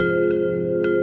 うん。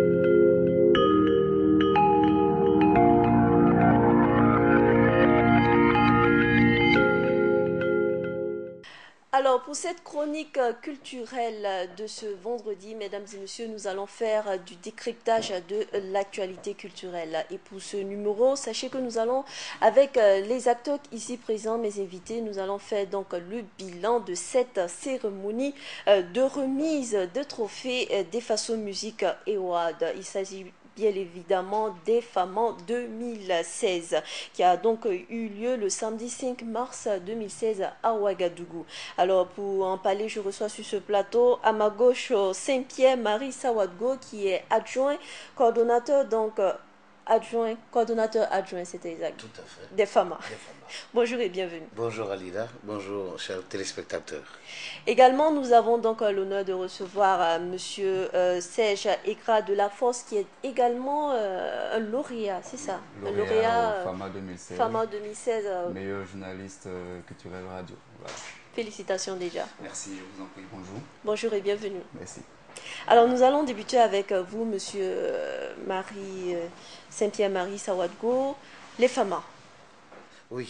Pour cette chronique culturelle de ce vendredi, mesdames et messieurs, nous allons faire du décryptage de l'actualité culturelle. Et pour ce numéro, sachez que nous allons, avec les acteurs ici présents, mes invités, nous allons faire donc le bilan de cette cérémonie de remise de trophées des façons musique Award. Il s'agit bien évidemment des femmes en 2016, qui a donc eu lieu le samedi 5 mars 2016 à Ouagadougou. Alors pour en parler, je reçois sur ce plateau à ma gauche Saint-Pierre Marie Sawadgo, qui est adjoint coordonnateur donc adjoint, coordonnateur adjoint, c'était exact. Tout à fait. Des femmes. Bonjour et bienvenue. Bonjour Alida, bonjour chers téléspectateurs. Également, nous avons donc l'honneur de recevoir euh, Monsieur euh, Serge Ekra de la Force, qui est également euh, un lauréat, c'est ça? Lauréat, Un lauréat FAMA 2016. FAMA 2016. Meilleur journaliste culturel radio. Voilà. Félicitations déjà. Merci, je vous en prie, bonjour. Bonjour et bienvenue. Merci. Alors nous allons débuter avec vous, Monsieur Marie Saint-Pierre-Marie Sawadgo, les FAMA. Oui,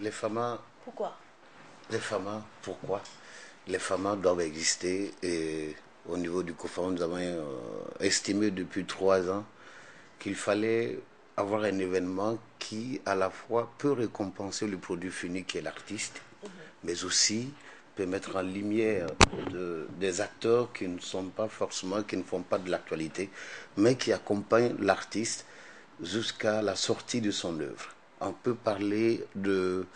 les FAMA. Pourquoi? Les FAMA, pourquoi? Les FAMA doivent exister et au niveau du COFAM, nous avons euh, estimé depuis trois ans qu'il fallait avoir un événement qui, à la fois, peut récompenser le produit fini qui est l'artiste, mais aussi peut mettre en lumière de, des acteurs qui ne sont pas forcément, qui ne font pas de l'actualité, mais qui accompagnent l'artiste jusqu'à la sortie de son œuvre. On peut parler de,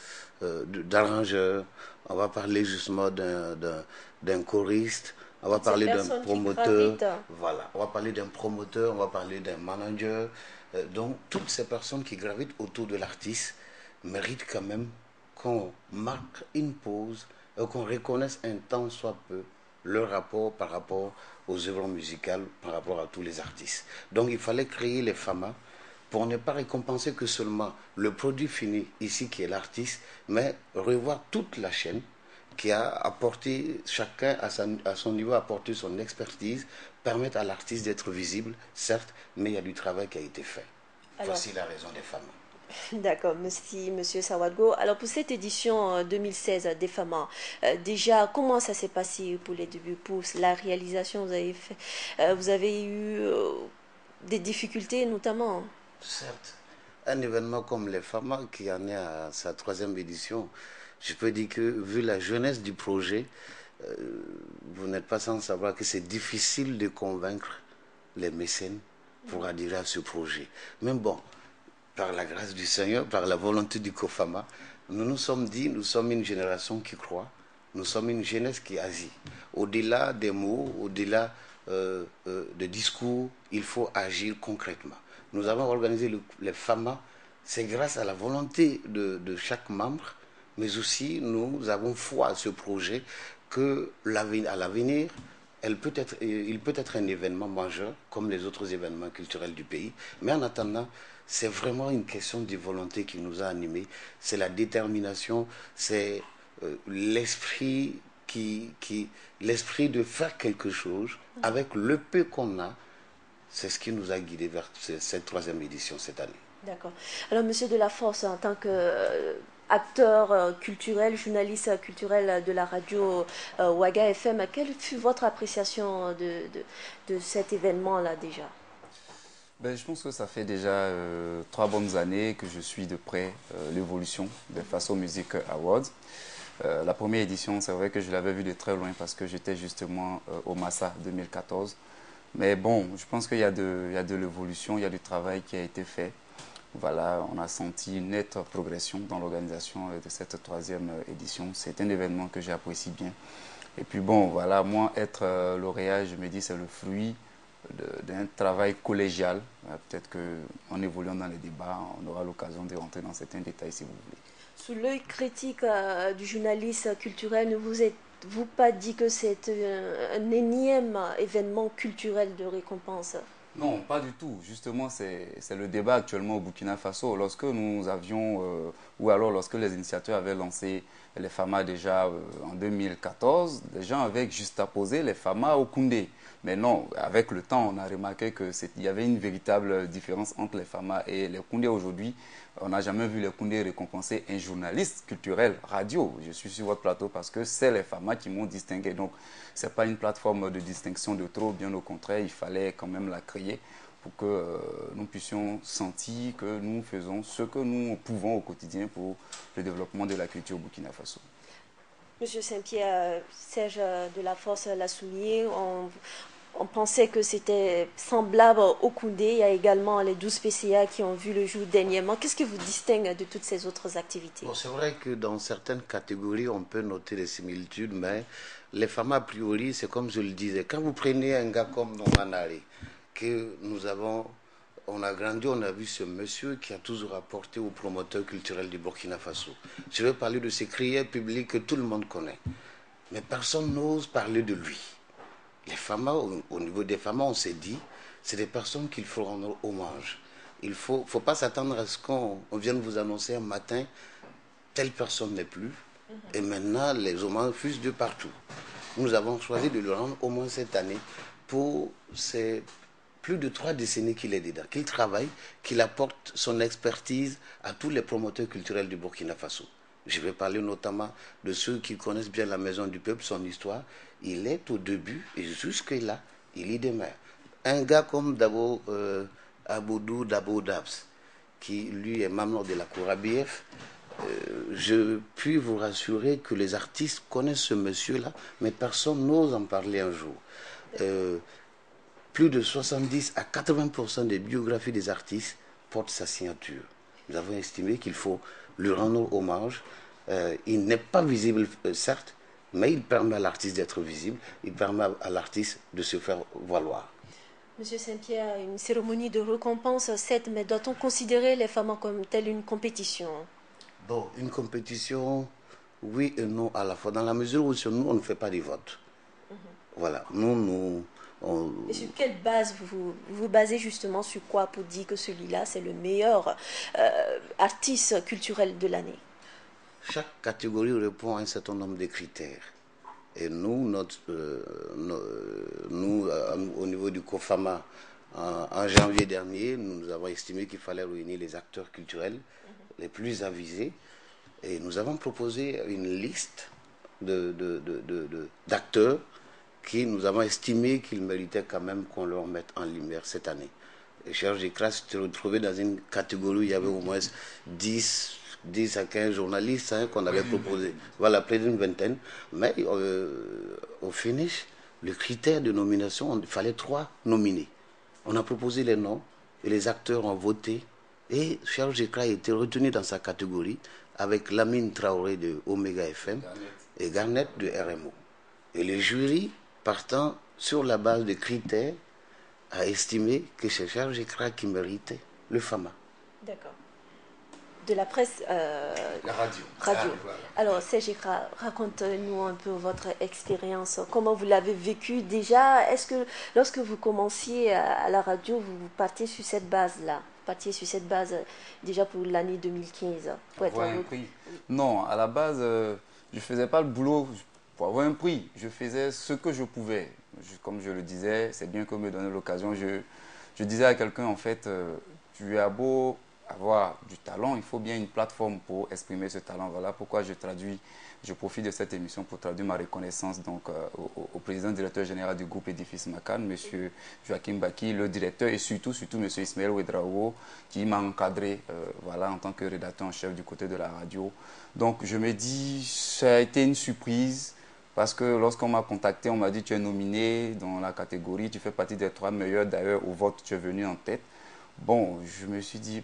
euh, d'arrangeur, on va parler justement d'un, d'un, choriste, on va parler d'un promoteur, voilà, on va parler d'un promoteur, on va parler d'un manager. Euh, donc toutes ces personnes qui gravitent autour de l'artiste méritent quand même qu'on marque une pause qu'on reconnaisse un temps soit peu leur rapport par rapport aux œuvres musicales, par rapport à tous les artistes. Donc il fallait créer les FAMA pour ne pas récompenser que seulement le produit fini ici qui est l'artiste, mais revoir toute la chaîne qui a apporté, chacun à, sa, à son niveau, apporté son expertise, permettre à l'artiste d'être visible, certes, mais il y a du travail qui a été fait. Alors, Voici la raison des femmes. D'accord, merci Monsieur Sawadgo. Alors pour cette édition 2016 des FAMA, euh, déjà comment ça s'est passé pour les débuts, pour la réalisation? Vous avez euh, vous avez eu euh, des difficultés notamment? Certes, un événement comme les FAMA qui en est à sa troisième édition, je peux dire que vu la jeunesse du projet, euh, vous n'êtes pas sans savoir que c'est difficile de convaincre les mécènes pour adhérer à ce projet. Mais bon, par la grâce du Seigneur, par la volonté du COFAMA, nous nous sommes dit, nous sommes une génération qui croit, nous sommes une jeunesse qui agit. Au-delà des mots, au-delà euh, euh, des discours, il faut agir concrètement. Nous avons organisé le, les FAMA, c'est grâce à la volonté de, de, chaque membre, mais aussi nous avons foi à ce projet que à l'avenir, elle peut être, il peut être un événement majeur, comme les autres événements culturels du pays. Mais en attendant, c'est vraiment une question de volonté qui nous a animés. C'est la détermination, c'est euh, l'esprit qui, qui l'esprit de faire quelque chose avec le peu qu'on a. C'est ce qui nous a guidés vers cette troisième édition cette année. D'accord. Alors, Monsieur de la Force, en tant que euh, acteur euh, culturel, journaliste culturel de la radio euh, Waga FM, quelle fut votre appréciation de, de, de cet événement-là déjà? Ben, Je pense que ça fait déjà euh, trois bonnes années que je suis de près euh, l'évolution des Faso Music Awards. Euh, la première édition, c'est vrai que je l'avais vu de très loin parce que j'étais justement au Massa 2014. Mais bon, je pense qu'il y a de, il y a de l'évolution, il y a du travail qui a été fait. Voilà, on a senti une nette progression dans l'organisation de cette troisième édition. C'est un événement que j'apprécie bien. Et puis bon, voilà, moi, être lauréat, je me dis, c'est le fruit d'un travail collégial. Peut-être qu'en évoluant dans les débats, on aura l'occasion de rentrer dans certains détails si vous voulez. Sous l'œil critique euh, du journaliste culturel, ne vous êtes-vous pas dit que c'est un énième événement culturel de récompense? Non, pas du tout. Justement, c'est le débat actuellement au Burkina Faso. Lorsque nous avions, euh, ou alors lorsque les initiateurs avaient lancé les FAMA déjà euh, en 2014, les gens avaient juste poser les FAMA au Koundé. Mais non, avec le temps, on a remarqué qu'il y avait une véritable différence entre les FAMA et les Koundé aujourd'hui. On n'a jamais vu les Koundé récompenser un journaliste culturel radio. Je suis sur votre plateau parce que c'est les FAMA qui m'ont distingué. Donc, ce n'est pas une plateforme de distinction de trop, bien au contraire, il fallait quand même la créer pour que euh, nous puissions sentir que nous faisons ce que nous pouvons au quotidien pour le développement de la culture au Burkina Faso. Monsieur Saint-Pierre, Serge de la Force l'a souligné, on, pensait que c'était semblable au Koundé. Il y a également les 12 PCA qui ont vu le jour dernièrement. Qu'est-ce qui vous distingue de toutes ces autres activités? C'est vrai que dans certaines catégories, on peut noter des similitudes, mais les femmes, a priori, c'est comme je le disais. Quand vous prenez un gars comme Nonganari, que nous avons on a grandi, on a vu ce monsieur qui a toujours apporté aux promoteurs culturels du Burkina Faso. Je vais parler de ces crières publics que tout le monde connaît. Mais personne n'ose parler de lui. Les femmes, au, niveau des femmes, on s'est dit, c'est des personnes qu'il faut rendre hommage. Il ne faut, faut pas s'attendre à ce qu'on vienne vous annoncer un matin, telle personne n'est plus. Mhm. Et maintenant, les hommages fusent de partout. Nous avons choisi de le rendre au moins cette année pour ces plus de trois décennies qu'il est dedans, qu'il travaille, qu'il apporte son expertise à tous les promoteurs culturels du Burkina Faso. Je vais parler notamment de ceux qui connaissent bien la Maison du Peuple, son histoire. Il est au début et jusque-là, il y demeure. Un gars comme Dabo euh, Aboudou Dabo Dabs, qui lui est membre de la Cour ABF, euh, je puis vous rassurer que les artistes connaissent ce monsieur-là, mais personne n'ose en parler un jour. Euh, plus de 70 à 80% des biographies des artistes portent sa signature. Nous avons estimé qu'il faut lui rendre hommage. Euh, il n'est pas visible, euh, certes, mais il permet à l'artiste d'être visible, il permet à l'artiste de se faire valoir. Monsieur Saint-Pierre, une cérémonie de récompense, certes, mais doit-on considérer les femmes comme telle une compétition? Bon, une compétition, oui et non à la fois, dans la mesure où nous, on ne fait pas des votes. Mhm. Voilà, nous, nous, et sur quelle base vous, vous basez justement sur quoi pour dire que celui-là, c'est le meilleur euh, artiste culturel de l'année? Chaque catégorie répond à un certain nombre de critères. Et nous, notre, euh, nous euh, au niveau du COFAMA, en, janvier dernier, nous avons estimé qu'il fallait réunir les acteurs culturels les plus avisés. Et nous avons proposé une liste d'acteurs de, de, qui nous avons estimé qu'ils méritaient quand même qu'on leur mette en lumière cette année. Et Serge Ekras s'est retrouvé dans une catégorie où il y avait au moins 10, 10 à 15 journalistes hein, qu'on avait proposé. Voilà, près d'une vingtaine. Mais euh, au finish, le critère de nomination, il fallait trois nominés. On a proposé les noms et les acteurs ont voté. Et Serge Ekras a été retenu dans sa catégorie avec Lamine Traoré de Omega FM et Garnet de RMO. Et le jury partant sur la base de critères, a estimé que c'est Charles Écrat qui méritait le FAMA. D'accord. De la presse. Euh, la radio. Radio. Ah, Alors, Serge raconte-nous un peu votre expérience. Comment vous l'avez vécu déjà? Est-ce que lorsque vous commenciez à, la radio, vous, partiez sur cette base-là? Vous partiez sur cette base déjà pour l'année 2015 pour être un prix. Non, à la base, euh, je ne faisais pas le boulot pour avoir un prix. Je faisais ce que je pouvais. comme je le disais, c'est bien que me donner l'occasion. Je, disais à quelqu'un, en fait, euh, tu as beau avoir du talent, il faut bien une plateforme pour exprimer ce talent. Voilà pourquoi je traduis, je profite de cette émission pour traduire ma reconnaissance donc, euh, au, président directeur général du groupe Édifice Macan, M. Joachim Baki, le directeur et surtout, surtout M. Ismaël Ouedrao, qui m'a encadré euh, voilà, en tant que rédacteur en chef du côté de la radio. Donc je me dis, ça a été une surprise parce que lorsqu'on m'a contacté, on m'a dit tu es nominé dans la catégorie, tu fais partie des trois meilleurs. D'ailleurs, au vote, tu es venu en tête. Bon, je me suis dit,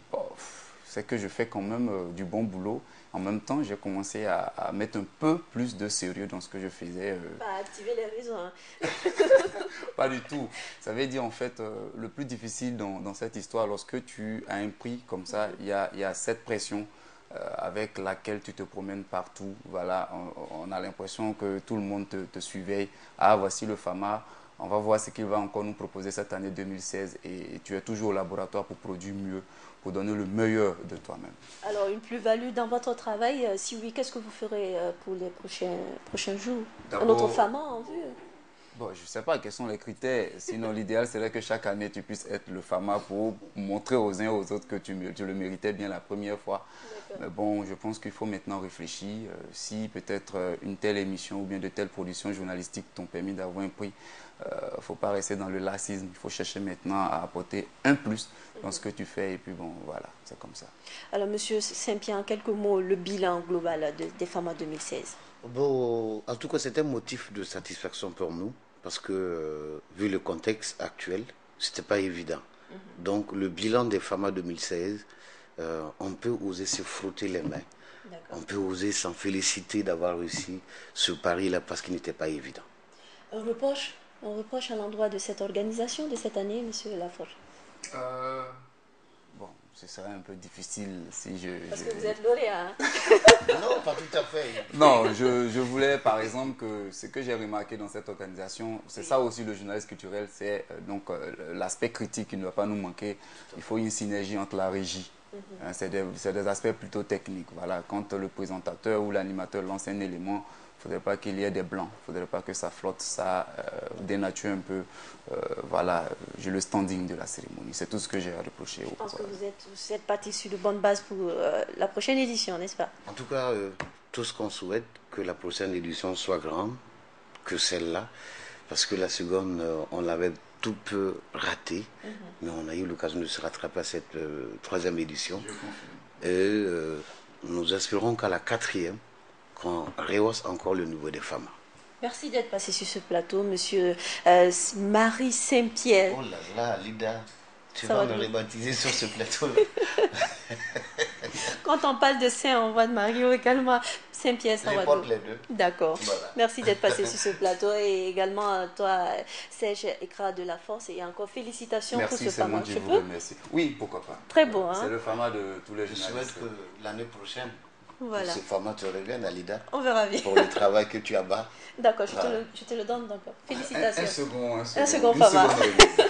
c'est que je fais quand même euh, du bon boulot. En même temps, j'ai commencé à, mettre un peu plus de sérieux dans ce que je faisais. Euh. Pas activer les réseaux. Hein. Pas du tout. Ça veut dire en fait, euh, le plus difficile dans, cette histoire, lorsque tu as un prix comme ça, il y a cette pression avec laquelle tu te promènes partout. Voilà, on, a l'impression que tout le monde te, te, surveille. Ah, voici le FAMA. On va voir ce qu'il va encore nous proposer cette année 2016 et tu es toujours au laboratoire pour produire mieux, pour donner le meilleur de toi-même. Alors, une plus-value dans votre travail, euh, si oui, qu'est-ce que vous ferez euh, pour les prochains, prochains jours? Un autre femme en vue? Bon, je ne sais pas quels sont les critères. Sinon, l'idéal serait que chaque année, tu puisses être le FAMA pour montrer aux uns et aux autres que tu, tu le méritais bien la première fois. Mais bon, je pense qu'il faut maintenant réfléchir. Euh, si peut-être euh, une telle émission ou bien de telles productions journalistiques t'ont permis d'avoir un prix, il euh, ne faut pas rester dans le lacisme. Il faut chercher maintenant à apporter un plus dans ce que tu fais. Et puis bon, voilà, c'est comme ça. Alors, Monsieur Saint-Pierre, en quelques mots, le bilan global des FAMA 2016 Bon, en tout cas, c'est un motif de satisfaction pour nous parce que, euh, vu le contexte actuel, c'était pas évident. Mhm. Donc, le bilan des FAMA 2016, euh, on peut oser se frotter les mains. On peut oser s'en féliciter d'avoir réussi ce pari-là parce qu'il n'était pas évident. On reproche, on reproche à l'endroit de cette organisation de cette année, Monsieur Laforge euh, ce serait un peu difficile si je... Parce que vous êtes lauréat. Hein non, pas tout à fait. Non, je, je, voulais par exemple que ce que j'ai remarqué dans cette organisation, c'est ça aussi le journaliste culturel, c'est euh, donc euh, l'aspect critique qui ne doit pas nous manquer. Il faut une synergie entre la régie. Mhm. Hein, c'est des, des, aspects plutôt techniques. Voilà, quand le présentateur ou l'animateur lance un élément, il ne faudrait pas qu'il y ait des blancs, il ne faudrait pas que ça flotte, ça euh, dénature un peu euh, voilà, le standing de la cérémonie. C'est tout ce que j'ai à reprocher. Je pense que vous êtes, vous êtes parti sur de bonnes bases pour euh, la prochaine édition, n'est-ce pas? En tout cas, tout ce qu'on souhaite, que la prochaine édition soit grande, que celle-là, parce que la seconde, on l'avait tout peu raté, mhm. mais on a eu l'occasion de se rattraper à cette troisième édition. Et nous espérons qu'à la quatrième, qu'on rehausse encore le niveau des femmes. Merci d'être passé sur ce plateau, monsieur euh, Marie Saint-Pierre. Oh là là, Lida, tu vas me rebaptiser sur ce plateau. Quand on parle de Saint, on voit de Marie également Saint-Pierre Sawadou. les deux. D'accord. Merci d'être passé sur ce plateau et également toi, Serge Écrat de la Force et encore félicitations pour ce format. Merci, vous remercie. Oui, pourquoi pas. Très beau. Hein? C'est le format de tous les journalistes. Je souhaite que l'année prochaine, voilà. Ce format te revient, Alida. On verra bien. Pour le travail que tu as bas. D'accord, je, je, te le donne. D'accord. Félicitations. Un, second, un second. Un second format.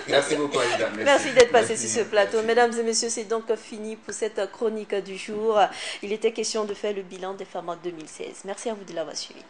Merci beaucoup, Alida. Merci, d'être passé sur ce plateau. Mesdames et messieurs, c'est donc fini pour cette chronique du jour. Il était question de faire le bilan des formats 2016. Merci à vous de l'avoir suivi.